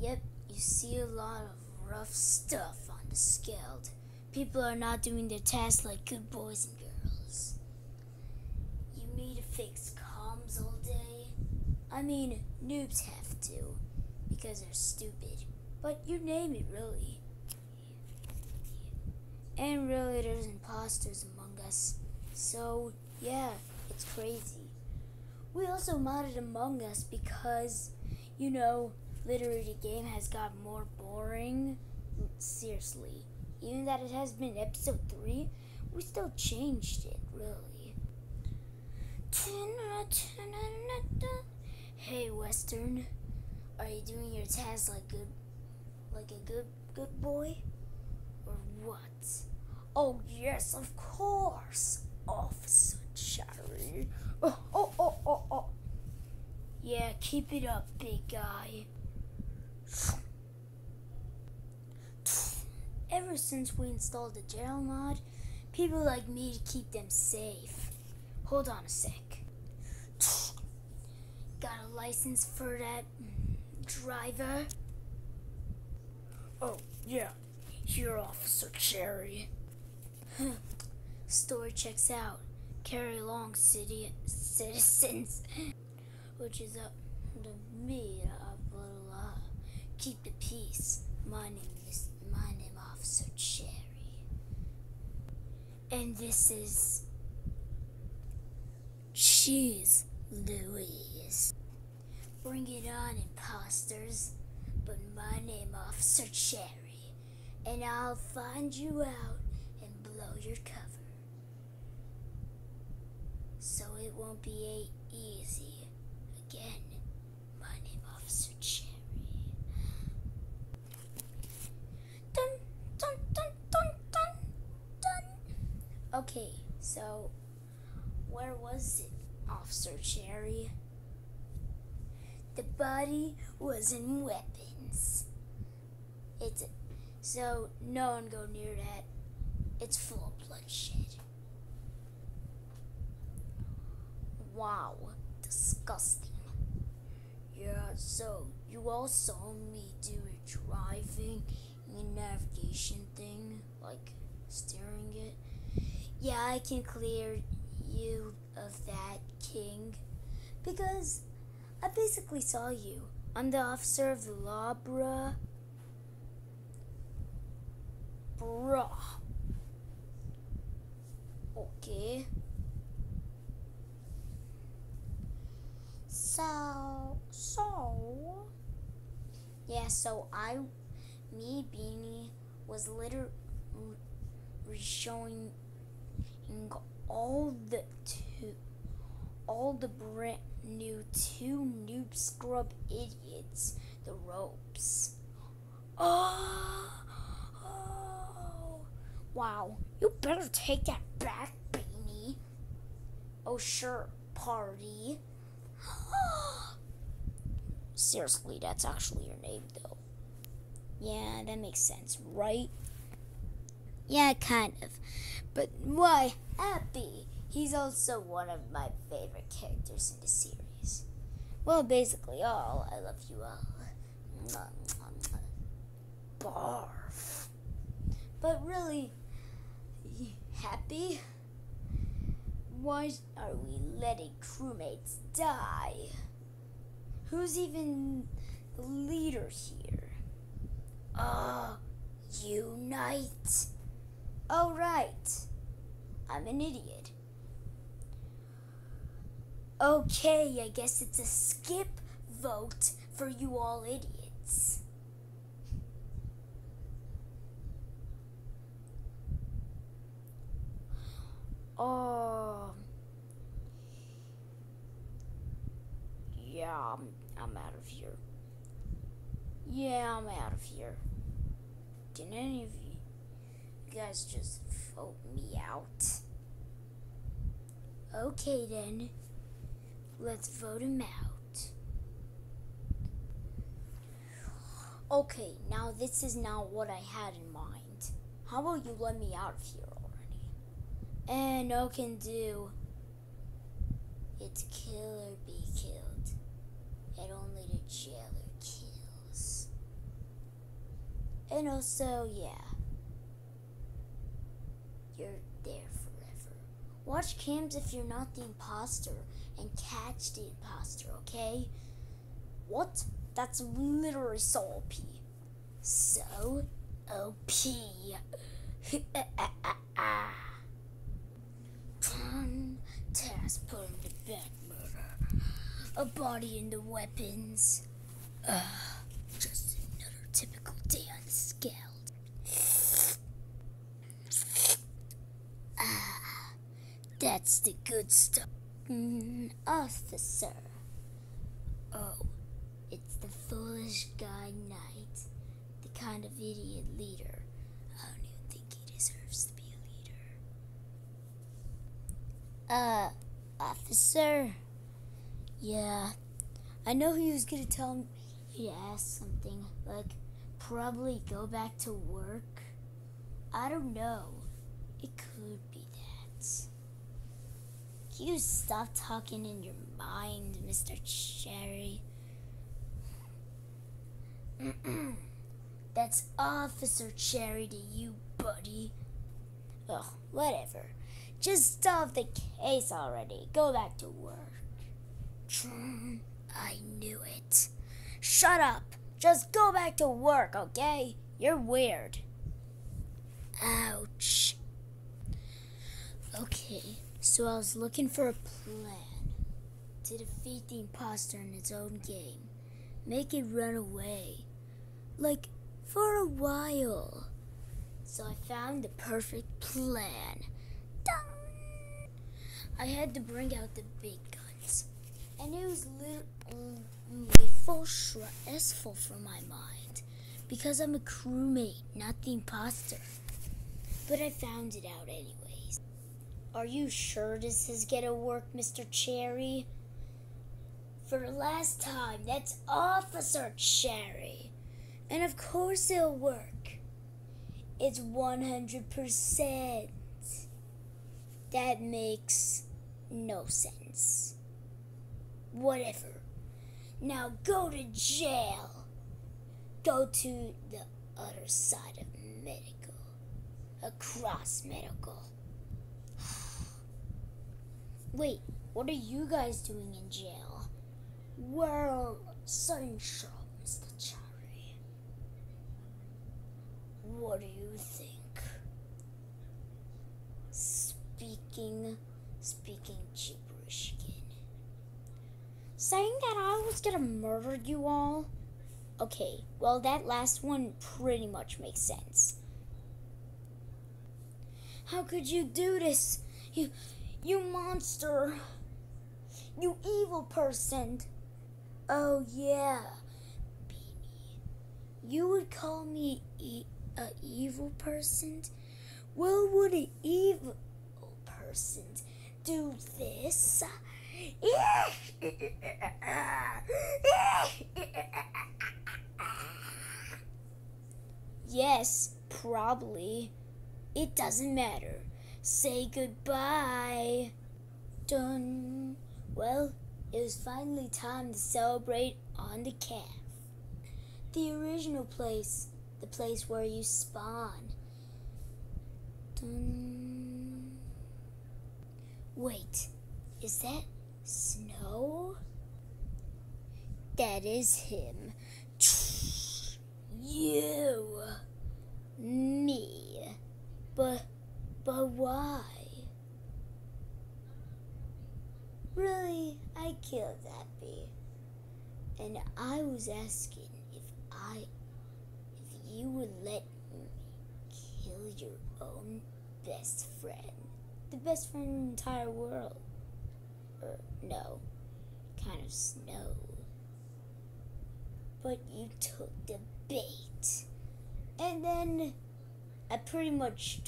Yep, you see a lot of rough stuff on the Skeld. People are not doing their tasks like good boys and girls. You need to fix comms all day. I mean, noobs have to, because they're stupid. But you name it, really. And really, there's imposters among us. So, yeah, it's crazy. We also modded Among Us because, you know, literally the game has got more boring. Seriously. Even that it has been episode 3, we still changed it, really. Hey, Western. Are you doing your tasks like good like a good good boy? Or what? Oh yes, of course, Officer Cherry. Oh, oh, oh, oh, oh. Yeah, keep it up, big guy. Ever since we installed the jail mod, people like me to keep them safe. Hold on a sec. Got a license for that driver? Oh, yeah. Here, Officer Cherry. Story checks out. Carry along, city citizens. Which is up to me, uh, blah, blah. Keep the peace. My name is my name Officer Cherry. And this is She's Louise. Bring it on, imposters. But my name Officer Cherry. And I'll find you out and blow your cover. So it won't be easy again. My name Officer Cherry. Dun dun dun dun dun dun. Okay, so where was it, Officer Cherry? The body was in weapons. It's so no one go near that. It's full of bloodshed. Wow, disgusting. Yeah, so you all saw me do a driving navigation thing, like steering it. Yeah, I can clear you of that, King, because I basically saw you. I'm the officer of the law, bruh. Bruh. Okay. So, so. Yeah, so I, me, Beanie, was literally showing all the two, all the brand new two noob scrub idiots the ropes. Oh, oh, wow! You better take that back, Beanie. Oh sure, party. Oh, Seriously, that's actually your name, though. Yeah, that makes sense, right? Yeah, kind of. But why, Happy? He's also one of my favorite characters in the series. Well, basically all. I love you all. Barf. But really, Happy? Why are we letting crewmates die? Who's even the leader here? Ah, uh, unite. Oh, right. I'm an idiot. Okay, I guess it's a skip vote for you all idiots. Oh. Yeah, I'm, I'm out of here. Yeah, I'm out of here. Did any of you guys just vote me out? Okay then. Let's vote him out. Okay, now this is not what I had in mind. How about you let me out of here already? And no can do. It's kill or be killed. And only the jailer kills. And also, yeah. You're there forever. Watch cams if you're not the imposter and catch the imposter, okay? What? That's literally so OP. So OP. Turn, task put him to bed, murder. A body in the weapons. Uh, just another typical day on the Skeld. Ah, that's the good stuff. Mm, officer. Oh, it's the foolish guy knight, the kind of idiot leader. I don't even think he deserves to be a leader. Uh, officer? Yeah, I know he was gonna tell me to ask something, like probably go back to work. I don't know. It could be that. You stop talking in your mind, Mr. Cherry? That's Officer Cherry to you, buddy. Oh, whatever. Just solve the case already. Go back to work. I knew it. Shut up. Just go back to work, okay? You're weird. Ouch. Okay, so I was looking for a plan to defeat the imposter in its own game. Make it run away. Like, for a while. So I found the perfect plan. Dun! I had to bring out the big guns. And it was literally full stressful for my mind. Because I'm a crewmate, not the imposter. But I found it out anyways. Are you sure this is gonna work, Mr. Cherry? For the last time, that's Officer Cherry. And of course it'll work. It's 100%. That makes no sense. Whatever. Now go to jail. Go to the other side of medical. Across medical. Wait, what are you guys doing in jail? Well, sunshine, Mr. Cherry. What do you think? Speaking, speaking gibberish again. Saying that I was gonna murder you all? Okay, well, that last one pretty much makes sense. How could you do this? You, you monster. You evil person. Oh, yeah. You would call me e- a evil person? Well, would an evil person do this? yes, probably. It doesn't matter. Say goodbye. Done. Well, it was finally time to celebrate on the calf. The original place, the place where you spawn. Dun. Wait, is that snow? That is him. You. Me. But, but why? Really, I killed that bee. And I was asking if I, if you would let me kill your own best friend. The best friend in the entire world. Or, no, kind of snow. But you took the bait. And then I pretty much,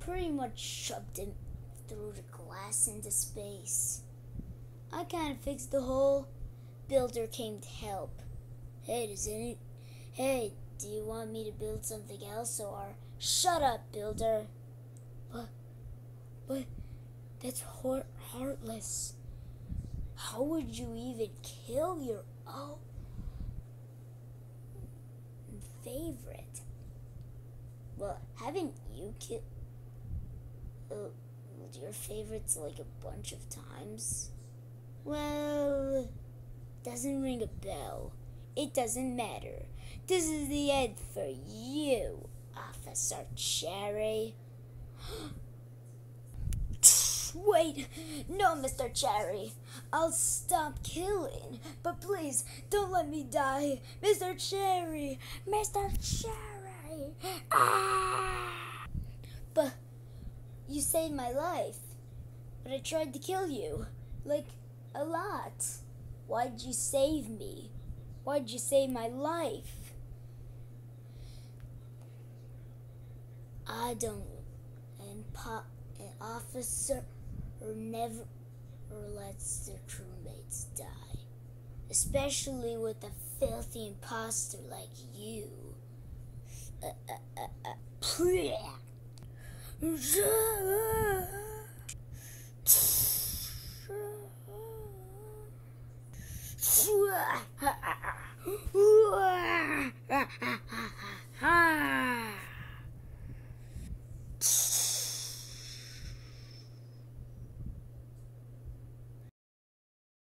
pretty much shoved him through the glass into space. I kind of fixed the hole. Builder came to help. Hey, does any, hey, do you want me to build something else or? Shut up, Builder. But, but, that's heart, heartless. How would you even kill your own favorite? Well, haven't you killed uh, your favorites like a bunch of times? Well, doesn't ring a bell. It doesn't matter. This is the end for you, Officer Cherry. Wait, no, Mr. Cherry. I'll stop killing, but please don't let me die. Mr. Cherry, Mr. Cherry. Ah! But you saved my life. But I tried to kill you. Like, a lot. Why'd you save me? Why'd you save my life? I don't. And pop, an officer never lets their crewmates die. Especially with a filthy impostor like you. Uh, uh, uh, uh.